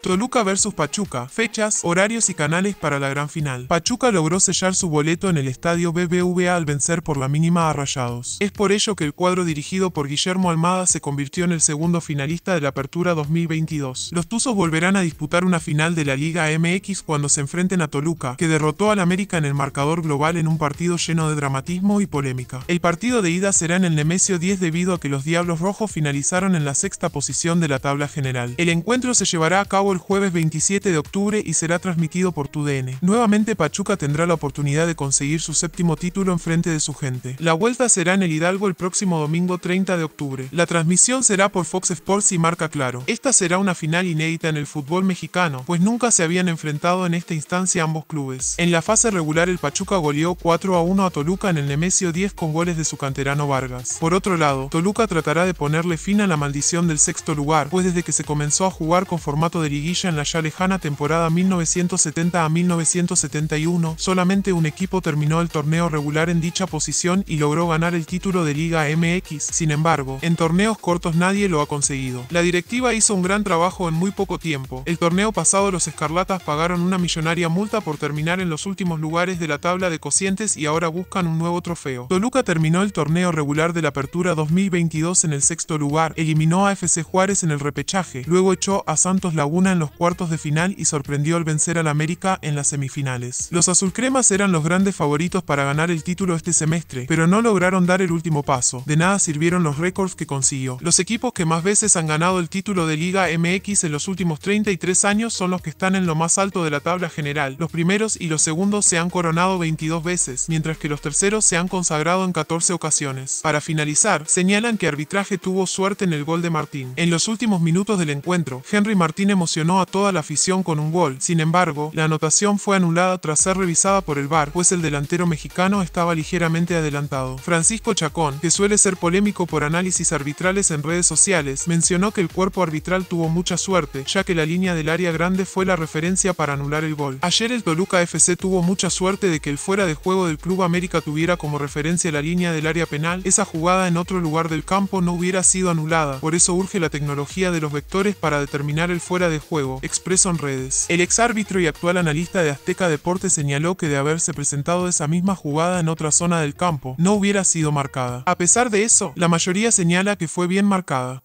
Toluca vs Pachuca, fechas, horarios y canales para la gran final. Pachuca logró sellar su boleto en el estadio BBVA al vencer por la mínima a Rayados. Es por ello que el cuadro dirigido por Guillermo Almada se convirtió en el segundo finalista de la Apertura 2022. Los Tuzos volverán a disputar una final de la Liga MX cuando se enfrenten a Toluca, que derrotó al América en el marcador global en un partido lleno de dramatismo y polémica. El partido de ida será en el Nemesio 10 debido a que los Diablos Rojos finalizaron en la sexta posición de la tabla general. El encuentro se llevará a cabo el jueves 27 de octubre y será transmitido por TUDN. Nuevamente Pachuca tendrá la oportunidad de conseguir su séptimo título en frente de su gente. La vuelta será en el Hidalgo el próximo domingo 30 de octubre. La transmisión será por Fox Sports y Marca Claro. Esta será una final inédita en el fútbol mexicano, pues nunca se habían enfrentado en esta instancia ambos clubes. En la fase regular el Pachuca goleó 4 a 1 a Toluca en el Nemesio 10 con goles de su canterano Vargas. Por otro lado, Toluca tratará de ponerle fin a la maldición del sexto lugar, pues desde que se comenzó a jugar con formato de liguilla en la ya lejana temporada 1970 a 1971, solamente un equipo terminó el torneo regular en dicha posición y logró ganar el título de Liga MX. Sin embargo, en torneos cortos nadie lo ha conseguido. La directiva hizo un gran trabajo en muy poco tiempo. El torneo pasado los Escarlatas pagaron una millonaria multa por terminar en los últimos lugares de la tabla de cocientes y ahora buscan un nuevo trofeo. Toluca terminó el torneo regular de la Apertura 2022 en el sexto lugar, eliminó a FC Juárez en el repechaje, luego echó a Santos Laguna en los cuartos de final y sorprendió al vencer al América en las semifinales. Los azulcremas eran los grandes favoritos para ganar el título este semestre, pero no lograron dar el último paso. De nada sirvieron los récords que consiguió. Los equipos que más veces han ganado el título de Liga MX en los últimos 33 años son los que están en lo más alto de la tabla general. Los primeros y los segundos se han coronado 22 veces, mientras que los terceros se han consagrado en 14 ocasiones. Para finalizar, señalan que arbitraje tuvo suerte en el gol de Martín. En los últimos minutos del encuentro, Henry Martín emocionó a toda la afición con un gol. Sin embargo, la anotación fue anulada tras ser revisada por el VAR, pues el delantero mexicano estaba ligeramente adelantado. Francisco Chacón, que suele ser polémico por análisis arbitrales en redes sociales, mencionó que el cuerpo arbitral tuvo mucha suerte, ya que la línea del área grande fue la referencia para anular el gol. Ayer el Toluca FC tuvo mucha suerte de que el fuera de juego del Club América tuviera como referencia la línea del área penal, esa jugada en otro lugar del campo no hubiera sido anulada, por eso urge la tecnología de los vectores para determinar el fuera de juego, expreso en redes. El exárbitro y actual analista de Azteca Deportes señaló que de haberse presentado esa misma jugada en otra zona del campo, no hubiera sido marcada. A pesar de eso, la mayoría señala que fue bien marcada.